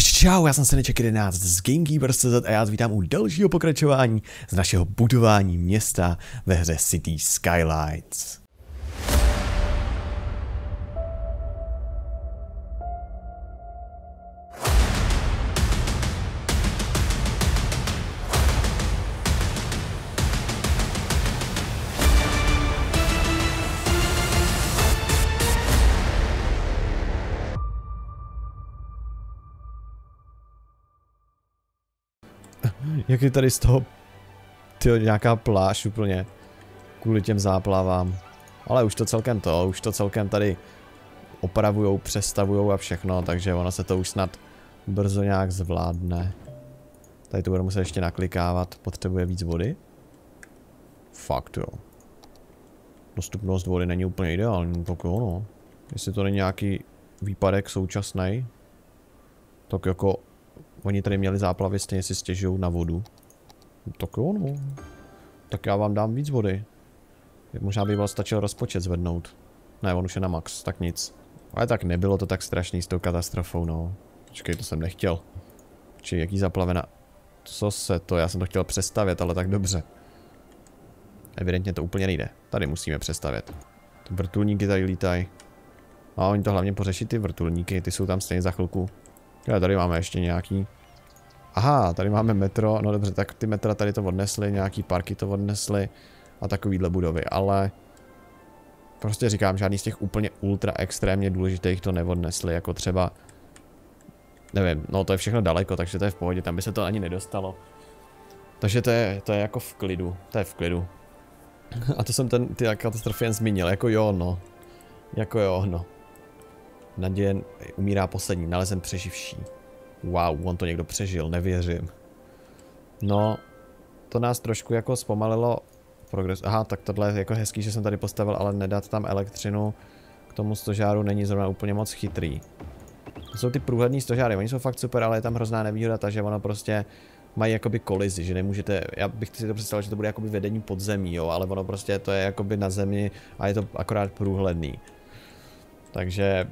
Čau, já jsem Seneček 11 z Gamekeepers.cz a já vás vítám u dalšího pokračování z našeho budování města ve hře City Skylights. Jak je tady z toho tyjo, nějaká pláž úplně kvůli těm záplavám. Ale už to celkem to, už to celkem tady opravujou, přestavujou a všechno, takže ono se to už snad brzo nějak zvládne. Tady to bude muset ještě naklikávat, potřebuje víc vody. Fakt jo. Dostupnost vody není úplně ideální, tak jo no. Jestli to není nějaký výpadek současný, tak jako Oni tady měli záplavy, stejně si stěžují na vodu. Tak jo, no. Tak já vám dám víc vody. Možná by byl stačil rozpočet zvednout. Ne, on už je na max, tak nic. Ale tak nebylo to tak strašný s tou katastrofou, no. Počkej, to jsem nechtěl. Či jaký zaplavena... Co se to? Já jsem to chtěl přestavět, ale tak dobře. Evidentně to úplně nejde. Tady musíme přestavět. Ty vrtulníky tady lítají. A oni to hlavně pořešit ty vrtulníky, ty jsou tam stejně za chvilku. Já tady máme ještě nějaký. Aha, tady máme metro, no dobře, tak ty metra tady to odnesly, nějaký parky to odnesly a takovýhle budovy, ale prostě říkám, žádný z těch úplně ultra extrémně důležitých to neodnesli, jako třeba nevím, no to je všechno daleko, takže to je v pohodě, tam by se to ani nedostalo. Takže to je, to je jako v klidu, to je v klidu. A to jsem ten, ty katastrofy jen zmínil, jako jo no. Jako jo no. Naděje umírá poslední, nalezen přeživší. Wow, on to někdo přežil, nevěřím. No, to nás trošku jako zpomalilo progres. Aha, tak tohle je jako hezký, že jsem tady postavil, ale nedat tam elektřinu k tomu stožáru není zrovna úplně moc chytrý. To jsou ty průhlední stožáry, oni jsou fakt super, ale je tam hrozná nevýhoda ta, že ono prostě mají jakoby kolizi, že nemůžete, já bych si to představil, že to bude jakoby vedení pod zemí, jo, ale ono prostě to je jakoby na zemi a je to akorát průhledný. Takže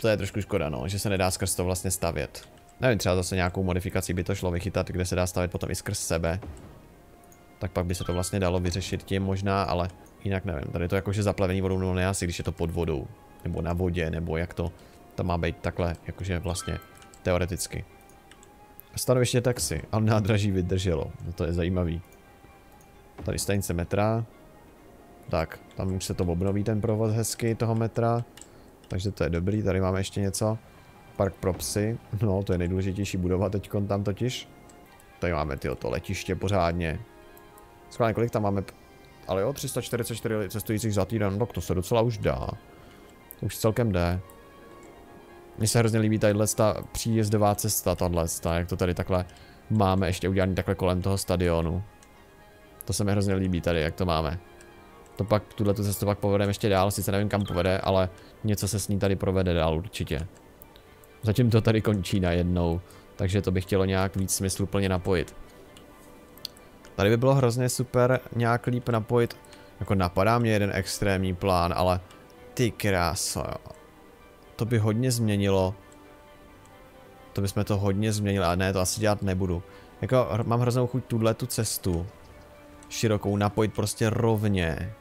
to je trošku škoda, no, že se nedá skrz to vlastně stavět. Nevím, třeba zase nějakou modifikací by to šlo vychytat, kde se dá stavět potom i skrz sebe. Tak pak by se to vlastně dalo vyřešit tím možná, ale jinak nevím. Tady to jakože zaplavení vodou, no ne asi, když je to pod vodou. Nebo na vodě, nebo jak to, to má být takhle, jakože vlastně teoreticky. Stanoviště taxi, ale nádraží vydrželo, no to je zajímavý. Tady stanice metra. Tak, tam už se to obnoví ten provoz hezky toho metra. Takže to je dobrý, tady máme ještě něco. Park pro psy, no to je nejdůležitější budova teď tam totiž. Tady máme tyjo, to letiště pořádně. Skvělé, kolik tam máme? Ale jo, 344 cestujících za týden, no to se docela už dá. To už celkem jde. Mně se hrozně líbí tadyhle ta příjezdová cesta, tahle, jak to tady takhle máme ještě udělaný takhle kolem toho stadionu. To se mi hrozně líbí tady, jak to máme. To pak, tuhle tu cestu pak povedeme ještě dál, sice nevím kam povede, ale něco se s ní tady provede dál určitě. Zatím to tady končí najednou, takže to bych chtělo nějak víc smysluplně napojit. Tady by bylo hrozně super nějak líp napojit, jako napadá mě jeden extrémní plán, ale ty kráso, To by hodně změnilo. To bychom to hodně změnili, ale ne, to asi dělat nebudu. Jako mám hroznou chuť tuhle tu cestu širokou napojit prostě rovně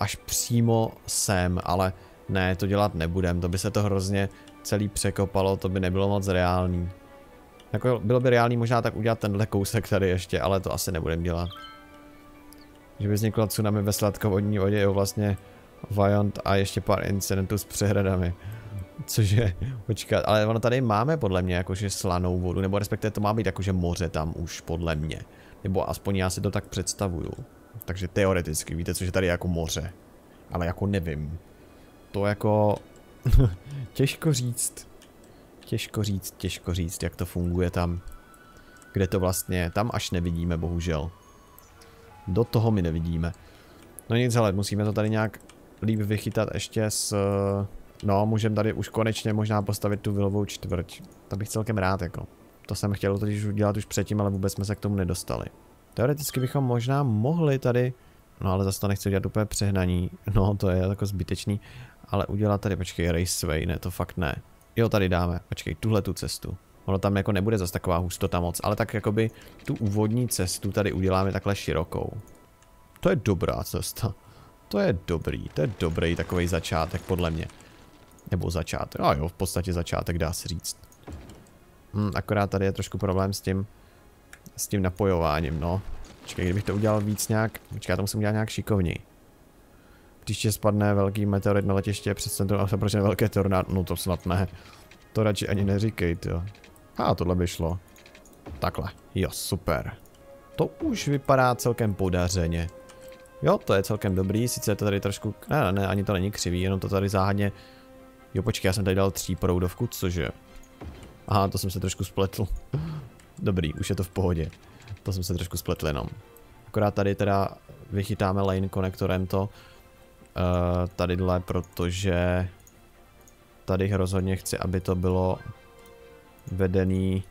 až přímo sem, ale ne, to dělat nebudem, to by se to hrozně celý překopalo, to by nebylo moc reálný. Jako bylo by reálný možná tak udělat tenhle kousek tady ještě, ale to asi nebudem dělat. Že by vzniklo tsunami ve sladkovodní vodě, jo vlastně Viant a ještě pár incidentů s přehradami. Což je, počkat, ale ono tady máme podle mě jakože slanou vodu, nebo respektive to má být jakože moře tam už podle mě. Nebo aspoň já si to tak představuju. Takže teoreticky, víte, což je tady jako moře. Ale jako nevím. To jako... těžko říct. Těžko říct, těžko říct, jak to funguje tam. Kde to vlastně, tam až nevidíme, bohužel. Do toho my nevidíme. No nic, ale musíme to tady nějak líp vychytat ještě s... No, můžeme tady už konečně možná postavit tu vilovou čtvrť. To bych celkem rád, jako. To jsem chtěl totiž udělat už předtím, ale vůbec jsme se k tomu nedostali. Teoreticky bychom možná mohli tady, no ale zase to nechci udělat úplně přehnaní, no to je jako zbytečný, ale udělat tady, počkej, Raceway, ne, to fakt ne. Jo, tady dáme. Počkej, tuhle tu cestu. Ono tam jako nebude zase taková hustota moc, ale tak jakoby tu úvodní cestu tady uděláme takhle širokou. To je dobrá cesta. To je dobrý, to je dobrý takový začátek podle mě. Nebo začátek, no jo, v podstatě začátek dá se říct. Hmm, akorát tady je trošku problém s tím, s tím napojováním, no. Počkej, kdybych to udělal víc nějak, počkej, já to musím udělat nějak šikovněji. Příště spadne velký meteorit na letiště přes centrum a proč velké tornádo, no to snad ne. To radši ani neříkej, jo. A tohle by šlo. Takhle, jo, super. To už vypadá celkem podařeně. Jo, to je celkem dobrý, sice je to tady trošku, ne, ne, ani to není křivý, jenom to tady záhadně, jo počkej, já jsem tady dal tří proudovku, cože? Aha, to jsem se trošku spletl. Dobrý, už je to v pohodě. To jsem se trošku spletl jenom. Akorát tady teda vychytáme lane konektorem to, uh, tadyhle, protože tady rozhodně chci, aby to bylo vedený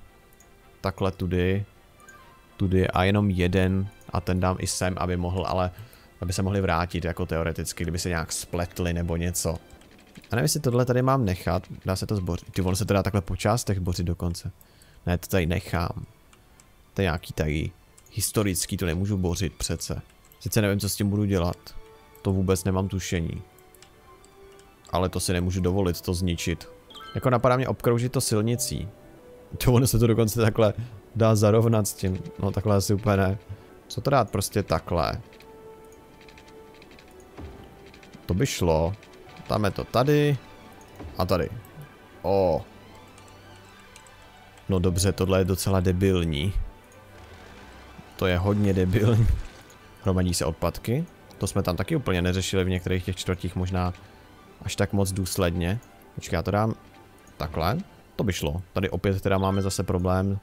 takhle tudy, tudy a jenom jeden a ten dám i sem, aby mohl, ale aby se mohli vrátit jako teoreticky, kdyby se nějak spletli nebo něco. A nevím, jestli tohle tady mám nechat, dá se to zbořit. Ty, on se teda takhle po částech bořit dokonce. Ne, to tady nechám. To je nějaký tady historický, to nemůžu bořit přece. Sice nevím, co s tím budu dělat. To vůbec nemám tušení. Ale to si nemůžu dovolit, to zničit. Jako napadá mě obkroužit to silnicí. To ono se to dokonce takhle dá zarovnat s tím. No takhle asi úplně ne. Co to dát prostě takhle? To by šlo. Dáme to tady. A tady. O. No dobře, tohle je docela debilní. To je hodně debilní. Hromadí se odpadky. To jsme tam taky úplně neřešili v některých těch čtvrtích možná až tak moc důsledně. Počkej, já to dám takhle. To by šlo. Tady opět teda máme zase problém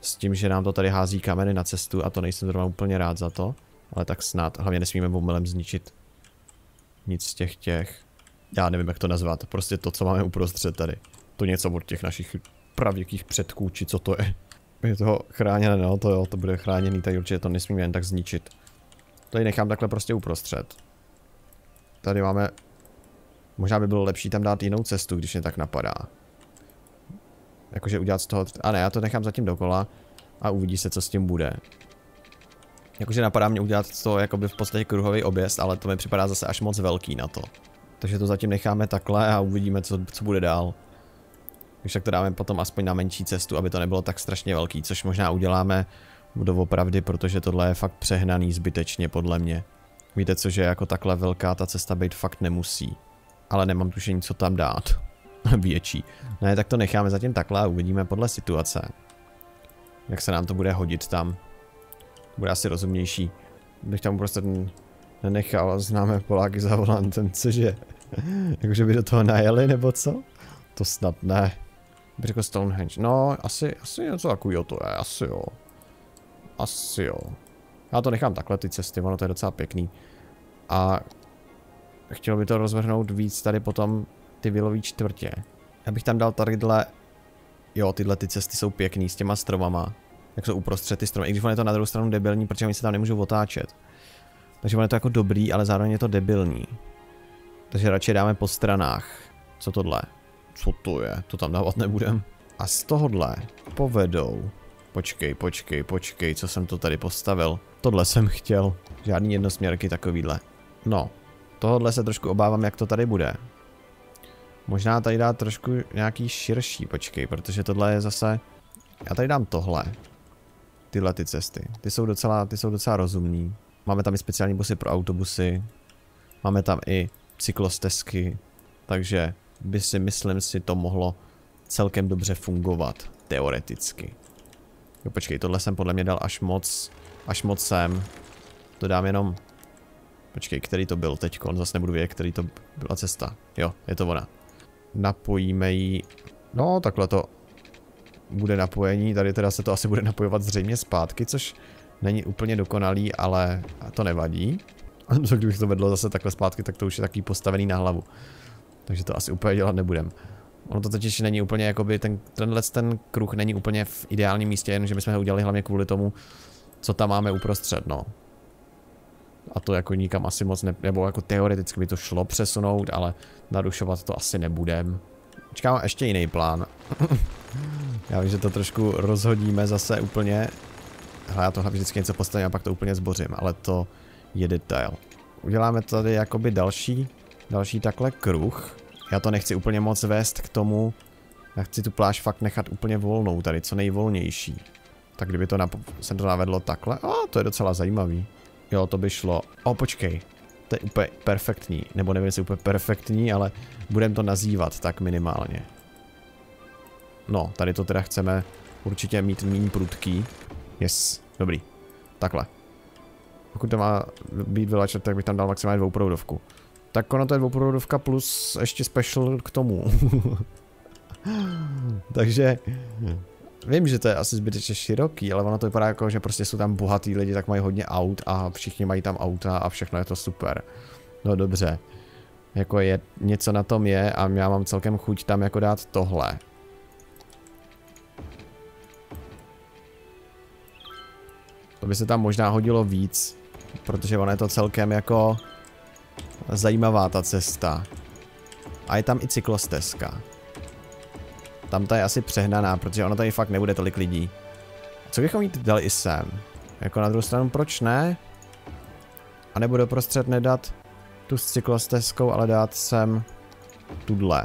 s tím, že nám to tady hází kameny na cestu a to nejsem zrovna úplně rád za to. Ale tak snad, hlavně nesmíme omylem zničit nic z těch těch. Já nevím, jak to nazvat, prostě to, co máme uprostřed tady. To něco od těch našich pravěkých předků, či co to je. Je to chráněné, no to jo, to bude chráněný, tady určitě to nesmíme jen tak zničit. Tady nechám takhle prostě uprostřed. Tady máme... Možná by bylo lepší tam dát jinou cestu, když mě tak napadá. Jakože udělat z toho... A ne, já to nechám zatím dokola a uvidí se, co s tím bude. Jakože napadá mě udělat to jakoby v podstatě kruhový objezd, ale to mi připadá zase až moc velký na to. Takže to zatím necháme takhle a uvidíme, co, co bude dál. Když tak to dáme potom aspoň na menší cestu, aby to nebylo tak strašně velký, což možná uděláme doopravdy, protože tohle je fakt přehnaný zbytečně podle mě. Víte co, že jako takhle velká ta cesta být fakt nemusí. Ale nemám tušení, co tam dát. Větší. Ne, tak to necháme zatím takhle a uvidíme podle situace. Jak se nám to bude hodit tam. Bude asi rozumnější. Bych tam prostě nenechal, známe Poláky za volantem, cože? Jakože by do toho najeli, nebo co? To snad ne. Bych řekl Stonehenge. No, asi, asi něco takového to je, asi jo. Asi jo. Já to nechám takhle ty cesty, ono to je docela pěkný. A chtěl by to rozvrhnout víc tady potom ty vilový čtvrtě. Já bych tam dal tadyhle, jo, tyhle ty cesty jsou pěkný s těma stromama. Jak jsou uprostřed ty stromy, i když on je to na druhou stranu debilní, protože oni se tam nemůžou otáčet. Takže on je to jako dobrý, ale zároveň je to debilní. Takže radši dáme po stranách. Co tohle? Co to je? To tam dávat nebudem. A z tohohle povedou. Počkej, počkej, počkej, co jsem to tady postavil? Tohle jsem chtěl. Žádný jednosměrky takovýhle. No, tohle se trošku obávám, jak to tady bude. Možná tady dát trošku nějaký širší, počkej, protože tohle je zase... Já tady dám tohle. Tyhle ty cesty. Ty jsou docela, ty jsou docela rozumný. Máme tam i speciální busy pro autobusy. Máme tam i cyklostezky. Takže by si, myslím si, to mohlo celkem dobře fungovat. Teoreticky. Jo, počkej, tohle jsem podle mě dal až moc, až moc sem. To dám jenom... Počkej, který to byl teď? Zase nebudu vědět, který to byla cesta. Jo, je to ona. Napojíme ji... No, takhle to bude napojení. Tady teda se to asi bude napojovat zřejmě zpátky, což není úplně dokonalý, ale to nevadí. A kdybych to vedlo zase takhle zpátky, tak to už je takový postavený na hlavu. Takže to asi úplně dělat nebudem. Ono to totiž není úplně jakoby, ten, tenhle ten kruh není úplně v ideálním místě, jenže my jsme ho udělali hlavně kvůli tomu, co tam máme uprostřed, no. A to jako nikam asi moc ne, nebo jako teoreticky by to šlo přesunout, ale narušovat to asi nebudem. Mám ještě jiný plán. já vím, že to trošku rozhodíme zase úplně. Hele, já tohle vždycky něco postavím a pak to úplně zbořím, ale to je detail. Uděláme tady jakoby další, další takhle kruh. Já to nechci úplně moc vést k tomu, já chci tu pláž fakt nechat úplně volnou tady, co nejvolnější. Tak kdyby to se to navedlo takhle, a to je docela zajímavý. Jo, to by šlo. O, počkej. To je úplně perfektní. Nebo nevím, jestli úplně perfektní, ale budeme to nazývat tak minimálně. No, tady to teda chceme určitě mít méně prudký. Yes, dobrý. Takhle. Pokud to má být vylačet, tak bych tam dal maximálně dvouproudovku. Tak ono to je dvouproudovka plus ještě special k tomu. Takže Vím, že to je asi zbytečně široký, ale ono to vypadá jako, že prostě jsou tam bohatý lidi, tak mají hodně aut a všichni mají tam auta a všechno je to super. No dobře. Jako je, něco na tom je a já mám celkem chuť tam jako dát tohle. To by se tam možná hodilo víc, protože ono je to celkem jako zajímavá ta cesta. A je tam i cyklostezka. Tam ta je asi přehnaná, protože ono tady fakt nebude tolik lidí. Co bychom jí dali i sem? Jako na druhou stranu, proč ne? A nebo doprostřed nedat tu s cyklostezkou, ale dát sem tudle.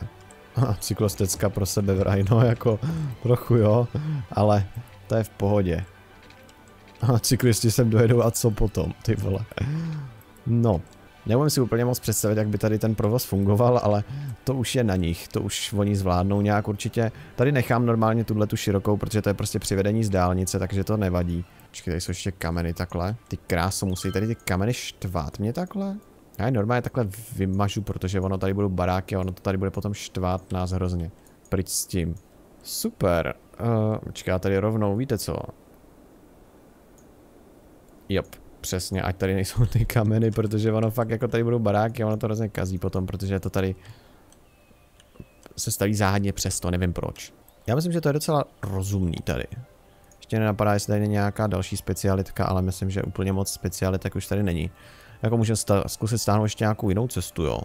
Cyklostecka pro sebe vraj, no jako trochu jo, ale to je v pohodě. Cyklisti sem dojedou a co potom, ty vole. No, Neumím si úplně moc představit, jak by tady ten provoz fungoval, ale to už je na nich, to už oni zvládnou nějak určitě. Tady nechám normálně tuhle tu širokou, protože to je prostě přivedení z dálnice, takže to nevadí. Počkej, tady jsou ještě kameny takhle. Ty kráso, musí tady ty kameny štvát mě takhle? Já je normálně takhle vymažu, protože ono tady budou baráky a ono to tady bude potom štvát nás hrozně. Pryč s tím. Super. Uh, tady rovnou, víte co? Jop. Přesně, ať tady nejsou ty kameny, protože ono fakt jako tady budou baráky a ono to hrozně kazí potom, protože to tady se staví záhadně přesto, nevím proč. Já myslím, že to je docela rozumný tady. Ještě nenapadá, jestli tady není nějaká další specialitka, ale myslím, že úplně moc specialitek už tady není. Jako můžeme zkusit stáhnout ještě nějakou jinou cestu, jo.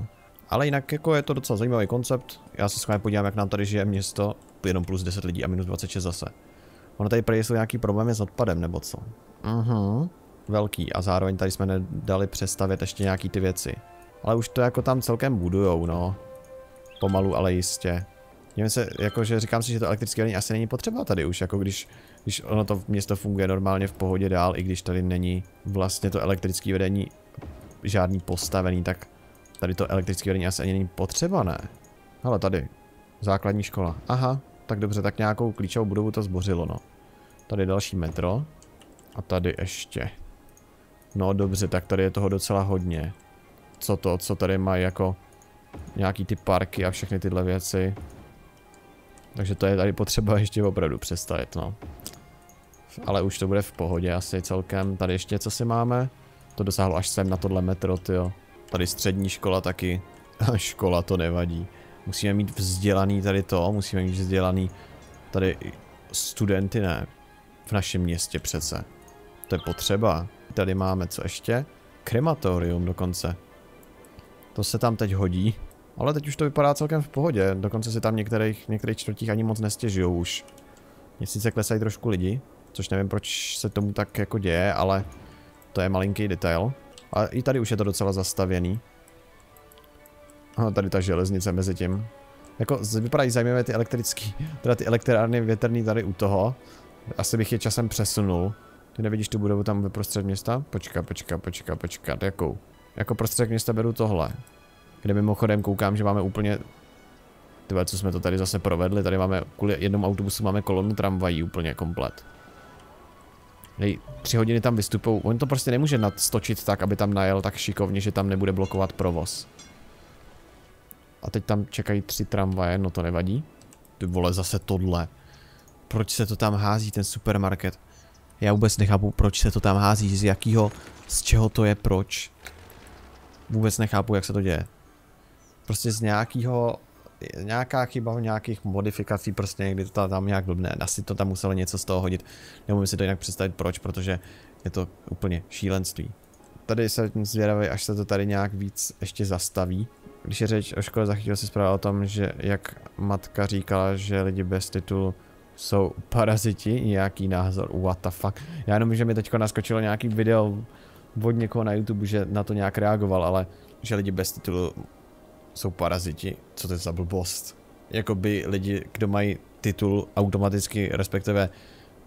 Ale jinak jako je to docela zajímavý koncept. Já se schválně podívám, jak nám tady žije město. Jenom plus 10 lidí a minus 26 zase. Ono tady prý jsou nějaký problémy s odpadem, nebo co? Mhm. Uh -huh velký a zároveň tady jsme nedali přestavět ještě nějaký ty věci. Ale už to jako tam celkem budujou, no. Pomalu, ale jistě. Nevím se, jakože říkám si, že to elektrické vedení asi není potřeba tady už, jako když, když ono to město funguje normálně v pohodě dál, i když tady není vlastně to elektrické vedení žádný postavený, tak tady to elektrické vedení asi ani není potřeba, ne? Ale tady, základní škola. Aha, tak dobře, tak nějakou klíčovou budovu to zbořilo, no. Tady další metro. A tady ještě. No dobře, tak tady je toho docela hodně. Co to, co tady mají jako nějaký ty parky a všechny tyhle věci. Takže to je tady potřeba ještě opravdu přestavit, no. Ale už to bude v pohodě asi celkem. Tady ještě co si máme? To dosáhlo až sem na tohle metro, jo. Tady střední škola taky. škola to nevadí. Musíme mít vzdělaný tady to, musíme mít vzdělaný tady studenty, ne? V našem městě přece. To je potřeba. Tady máme co ještě? Krematorium dokonce. To se tam teď hodí. Ale teď už to vypadá celkem v pohodě. Dokonce si tam některých, některých čtvrtích ani moc nestěžují už. Mně sice klesají trošku lidi, což nevím proč se tomu tak jako děje, ale to je malinký detail. A i tady už je to docela zastavěný. A tady ta železnice mezi tím. Jako vypadají zajímavé ty elektrický, teda ty elektrárny větrný tady u toho. Asi bych je časem přesunul. Ty nevidíš tu budovu tam ve prostřed města? Počka, počka, počka, počka, jakou? Jako prostřed města beru tohle. Kde mimochodem koukám, že máme úplně... Tyhle, co jsme to tady zase provedli, tady máme, kvůli jednomu autobusu máme kolonu tramvají úplně komplet. Hej, tři hodiny tam vystupou, on to prostě nemůže nadstočit tak, aby tam najel tak šikovně, že tam nebude blokovat provoz. A teď tam čekají tři tramvaje, no to nevadí. Ty vole, zase tohle. Proč se to tam hází, ten supermarket? Já vůbec nechápu, proč se to tam hází, z jakého, z čeho to je, proč. Vůbec nechápu, jak se to děje. Prostě z nějakého, nějaká chyba v nějakých modifikací, prostě někdy to tam nějak blbne. Asi to tam muselo něco z toho hodit. Nemůžu si to jinak představit, proč, protože je to úplně šílenství. Tady se zvědavý, až se to tady nějak víc ještě zastaví. když je řeč o škole, zachytil si zprávu o tom, že jak matka říkala, že lidi bez titulu jsou paraziti, nějaký názor, what the fuck. Já jenom, že mi teďko naskočilo nějaký video od někoho na YouTube, že na to nějak reagoval, ale že lidi bez titulu jsou paraziti, co to je za blbost. Jakoby lidi, kdo mají titul automaticky, respektive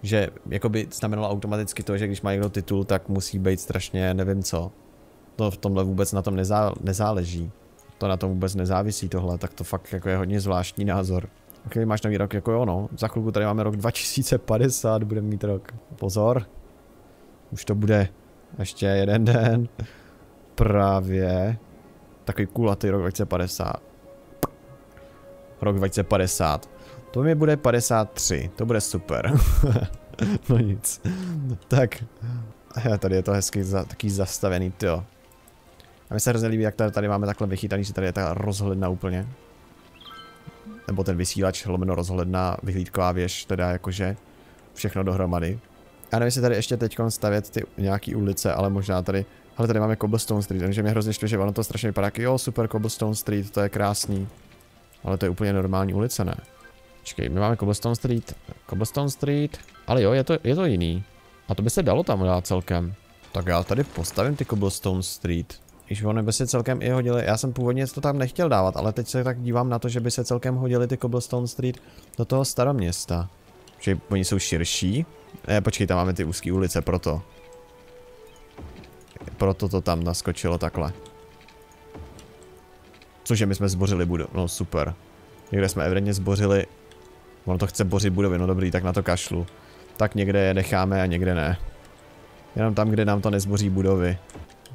že jakoby znamenalo automaticky to, že když má někdo titul, tak musí být strašně nevím co. To v tomhle vůbec na tom nezá, nezáleží. To na tom vůbec nezávisí tohle, tak to fakt jako je hodně zvláštní názor. Ok, máš nový rok, jako jo no. Za chvilku tady máme rok 2050, budeme mít rok. Pozor. Už to bude ještě jeden den. Právě. Takový kulatý rok 2050. Rok 2050. To mi bude 53, to bude super. no nic. Tak. Tady je to hezky za, taký zastavený, jo. A mi se hrozně líbí, jak tady, tady máme takhle vychytaný, že tady je ta rozhledna úplně. Nebo ten vysílač, lomeno rozhledna, vyhlídková věž, teda jakože všechno dohromady. Já nevím, jestli tady ještě teď stavět ty nějaký ulice, ale možná tady, ale tady máme Cobblestone Street, takže mě hrozně štve, že ono to strašně vypadá, jo, super Cobblestone Street, to je krásný. Ale to je úplně normální ulice, ne? Počkej, my máme Cobblestone Street, Cobblestone Street, ale jo, je to, je to jiný. A to by se dalo tam dát celkem. Tak já tady postavím ty Cobblestone Street. Když ono by se celkem i hodili, já jsem původně to tam nechtěl dávat, ale teď se tak dívám na to, že by se celkem hodili ty Cobblestone Street do toho staroměsta. Že oni jsou širší. Ne, počkej, tam máme ty úzké ulice, proto. Proto to tam naskočilo takhle. Cože my jsme zbořili budu, no super. Někde jsme evidentně zbořili Ono to chce bořit budovy, no dobrý, tak na to kašlu. Tak někde je necháme a někde ne. Jenom tam, kde nám to nezboří budovy.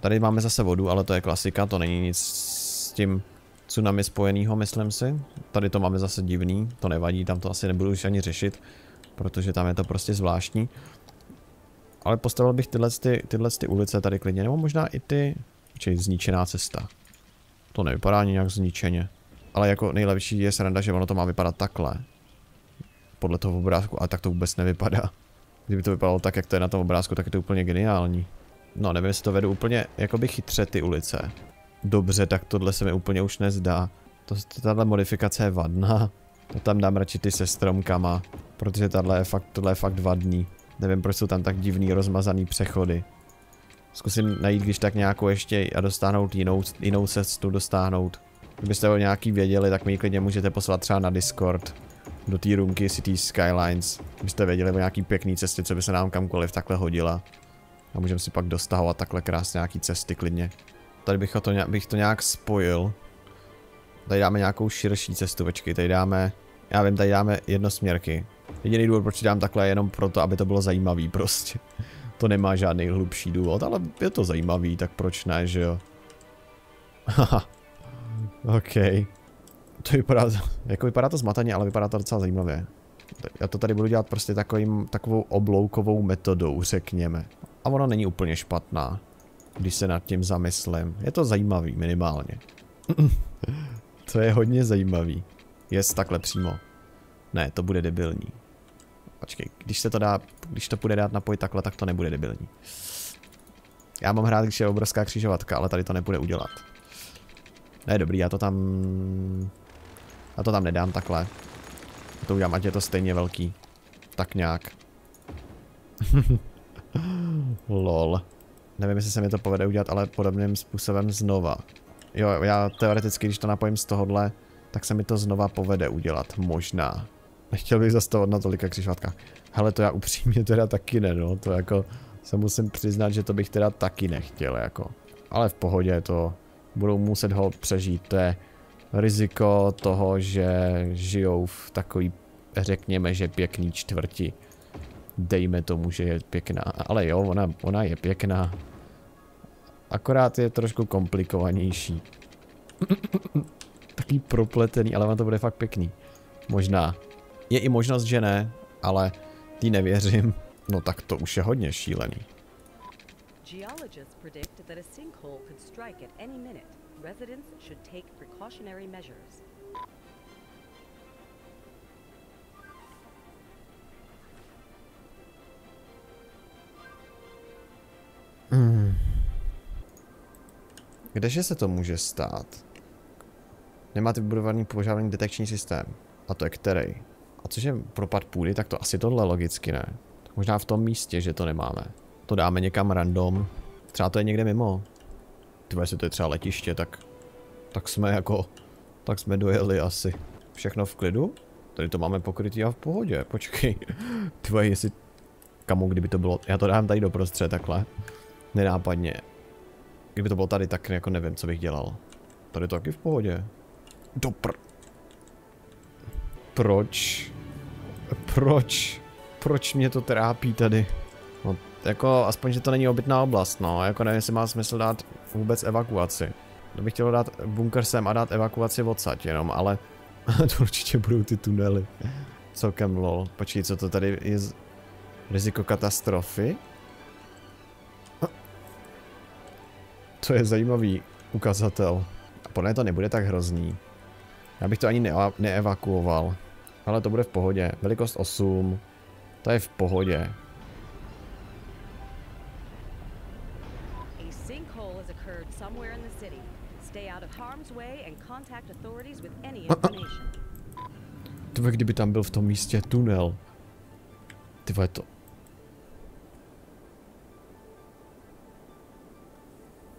Tady máme zase vodu, ale to je klasika, to není nic s tím tsunami spojenýho, myslím si. Tady to máme zase divný, to nevadí, tam to asi nebudu už ani řešit, protože tam je to prostě zvláštní. Ale postavil bych tyhle, ty, tyhle ty ulice tady klidně, nebo možná i ty, či zničená cesta. To nevypadá nějak zničeně. Ale jako nejlepší je sranda, že ono to má vypadat takhle podle toho obrázku, a tak to vůbec nevypadá. Kdyby to vypadalo tak, jak to je na tom obrázku, tak je to úplně geniální. No, nevím, jestli to vedu úplně jakoby chytře ty ulice. Dobře, tak tohle se mi úplně už nezdá. To, tahle modifikace je vadná. To tam dám radši ty se stromkama, protože tahle je fakt, tohle je fakt vadný. Nevím, proč jsou tam tak divný rozmazaný přechody. Zkusím najít když tak nějakou ještě a dostáhnout jinou, jinou cestu dostáhnout. Kdybyste o nějaký věděli, tak mi klidně můžete poslat třeba na Discord do té roomky City Skylines, abyste věděli o nějaký pěkný cesty, co by se nám kamkoliv takhle hodila. A můžeme si pak dostahovat takhle krásně nějaký cesty klidně. Tady bych to, bych to nějak spojil. Tady dáme nějakou širší cestu, počkej, tady dáme, já vím, tady dáme jednosměrky. Jediný důvod, proč dám takhle, je jenom proto, aby to bylo zajímavý prostě. To nemá žádný hlubší důvod, ale je to zajímavý, tak proč ne, že jo? Haha. OK. To vypadá, jako vypadá to zmataně, ale vypadá to docela zajímavě. Já to tady budu dělat prostě takovým, takovou obloukovou metodou, řekněme. A ona není úplně špatná, když se nad tím zamyslím. Je to zajímavý, minimálně. to je hodně zajímavý. Jest takhle přímo. Ne, to bude debilní. Počkej, když se to dá, když to bude dát napojit takhle, tak to nebude debilní. Já mám hrát, když je obrovská křižovatka, ale tady to nebude udělat. Ne, dobrý, já to tam já to tam nedám takhle. To udělám, ať je to stejně velký. Tak nějak. Lol. Nevím, jestli se mi to povede udělat, ale podobným způsobem znova. Jo, já teoreticky, když to napojím z tohohle, tak se mi to znova povede udělat. Možná. Nechtěl bych zastavovat na tolika křižovatkách. Hele, to já upřímně teda taky ne, no. To jako se musím přiznat, že to bych teda taky nechtěl, jako. Ale v pohodě to budou muset ho přežít, to je riziko toho, že žijou v takový, řekněme, že pěkný čtvrti. Dejme tomu, že je pěkná, ale jo, ona, ona je pěkná. Akorát je trošku komplikovanější. Taký propletený, ale ono to bude fakt pěkný. Možná. Je i možnost, že ne, ale ty nevěřím. No tak to už je hodně šílený. Geologists predict that a sinkhole could strike at any minute. Residents should take precautionary measures. Hmm. Kdeže se to může stát? Nemáte vybudovaný požární detekční systém. A to je který? A což je propad půdy, tak to asi tohle logicky ne. Možná v tom místě, že to nemáme. To dáme někam random. Třeba to je někde mimo. Ty jestli to je třeba letiště, tak... Tak jsme jako... Tak jsme dojeli asi. Všechno v klidu? Tady to máme pokrytý a v pohodě, počkej. Ty jestli... Kamu, kdyby to bylo... Já to dám tady doprostřed takhle. Nenápadně. Kdyby to bylo tady, tak jako nevím, co bych dělal. Tady to taky v pohodě. Dopr... Proč? Proč? Proč mě to trápí tady? No, jako, aspoň, že to není obytná oblast, no. Jako nevím, jestli má smysl dát vůbec evakuaci. To bych chtěl dát bunker sem a dát evakuaci odsaď jenom, ale to určitě budou ty tunely. Celkem lol. Počkej, co to tady je? Z... Riziko katastrofy? To je zajímavý ukazatel. A podle to nebude tak hrozný. Já bych to ani ne neevakuoval. Ale to bude v pohodě. Velikost 8. To je v pohodě. To kdyby tam byl v tom místě tunel. Ty to...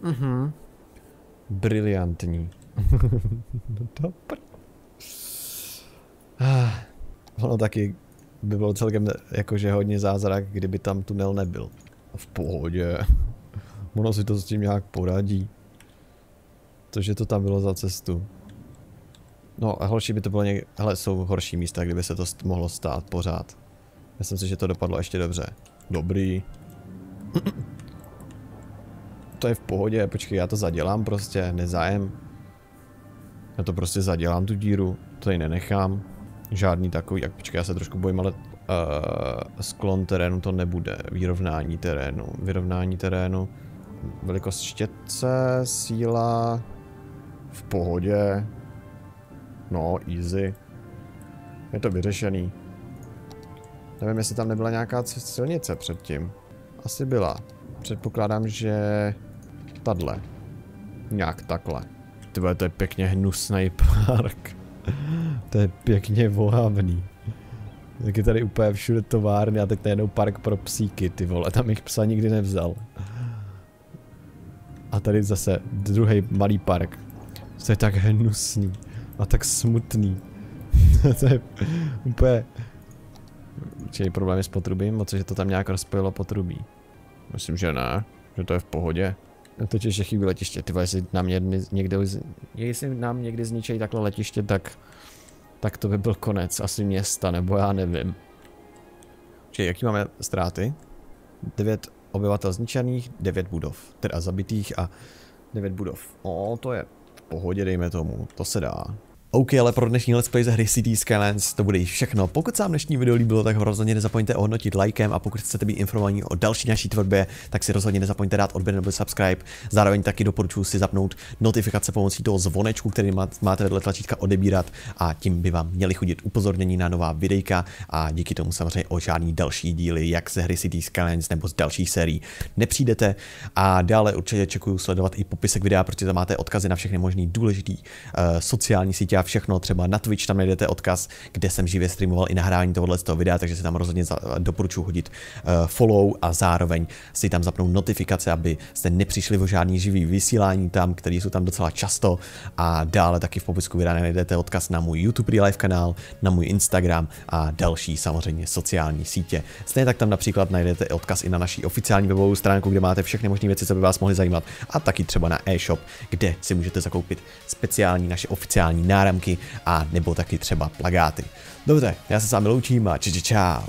Mhm. Briliantní. no ah, ono taky by bylo celkem jakože hodně zázrak, kdyby tam tunel nebyl. V pohodě. Ono si to s tím nějak poradí. To, že to tam bylo za cestu. No a horší by to bylo někde... Hele, jsou horší místa, kdyby se to mohlo stát pořád. Myslím si, že to dopadlo ještě dobře. Dobrý. To je v pohodě, počkej, já to zadělám prostě, nezájem. Já to prostě zadělám tu díru, to ji nenechám. Žádný takový, jak počkej, já se trošku bojím, ale uh, sklon terénu to nebude. Vyrovnání terénu, vyrovnání terénu. Velikost štětce, síla, v pohodě. No, easy. Je to vyřešený. Nevím, jestli tam nebyla nějaká silnice předtím. Asi byla. Předpokládám, že... Tadle. Nějak takhle. Tyhle, to je pěkně hnusný park. to je pěkně vohavný. Tak je tady úplně všude továrny a teď najednou park pro psíky, ty vole, tam jich psa nikdy nevzal. A tady zase druhý malý park. To je tak hnusný a tak smutný. to je úplně... Čili problémy s potrubím, moc, že to tam nějak rozpojilo potrubí. Myslím, že ne, že to je v pohodě. No to je chybí letiště, ty jestli nám někde, jestli nám někdy zničejí takhle letiště, tak, tak to by byl konec asi města, nebo já nevím. Čili jaký máme ztráty? 9 obyvatel zničených, 9 budov, teda zabitých a 9 budov. O, to je v pohodě, dejme tomu, to se dá. OK, ale pro dnešní Let's Play ze hry City Skylines to bude již všechno. Pokud se vám dnešní video líbilo, tak ho rozhodně nezapomeňte ohodnotit lajkem a pokud chcete být informovaní o další naší tvorbě, tak si rozhodně nezapomeňte dát odběr nebo subscribe. Zároveň taky doporučuji si zapnout notifikace pomocí toho zvonečku, který máte vedle tlačítka odebírat a tím by vám měli chodit upozornění na nová videjka a díky tomu samozřejmě o žádný další díly, jak ze hry City Skylines nebo z dalších sérií nepřijdete. A dále určitě čekuju sledovat i popisek videa, protože tam máte odkazy na všechny možný důležitý uh, sociální sítě a všechno, třeba na Twitch tam najdete odkaz, kde jsem živě streamoval i nahrání tohohle z toho videa, takže si tam rozhodně doporučuji hodit uh, follow a zároveň si tam zapnout notifikace, aby jste nepřišli o žádný živý vysílání tam, který jsou tam docela často a dále taky v popisku videa najdete odkaz na můj YouTube Life kanál, na můj Instagram a další samozřejmě sociální sítě. Stejně tak tam například najdete odkaz i na naší oficiální webovou stránku, kde máte všechny možné věci, co by vás mohly zajímat a taky třeba na e-shop, kde si můžete zakoupit speciální naše oficiální náramky a nebo taky třeba plagáty. Dobře, já se s vámi loučím a čau čau.